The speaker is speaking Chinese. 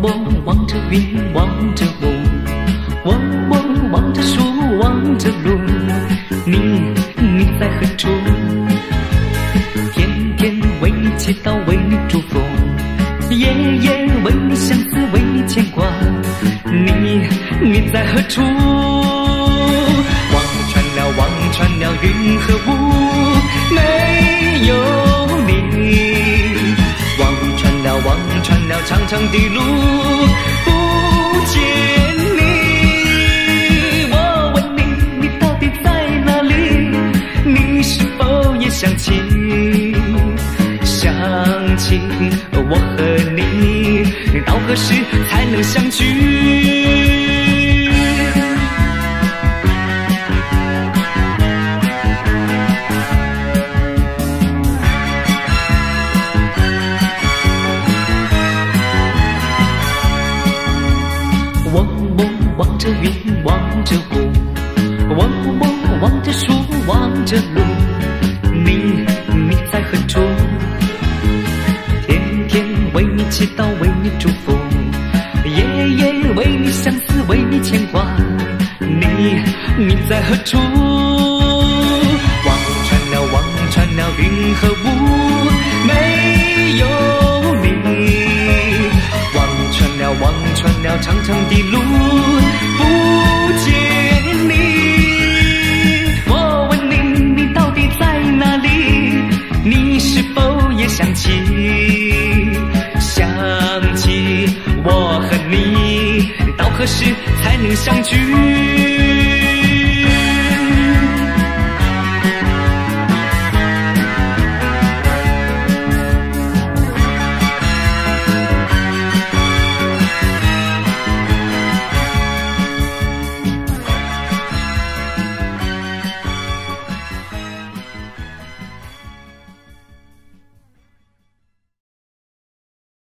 我望着云，望着雾，我我望着树，望着路。你你在何处？天天为你祈祷，为你祝福，夜夜为你相思，为你牵挂。你你在何处？望穿了，望穿了云和雾，长长的路，不见你。我问你，你到底在哪里？你是否也想起？想起我和你，到何时才能相聚？望着云，望着雾，望望望着树，望着路。你你在何处？天天为你祈祷，为你祝福，夜夜为你相思，为你牵挂。你你在何处？望穿了，望穿了云和雾，没有你。望穿了，望穿了长长的路，想起？想起我和你，到何时才能相聚？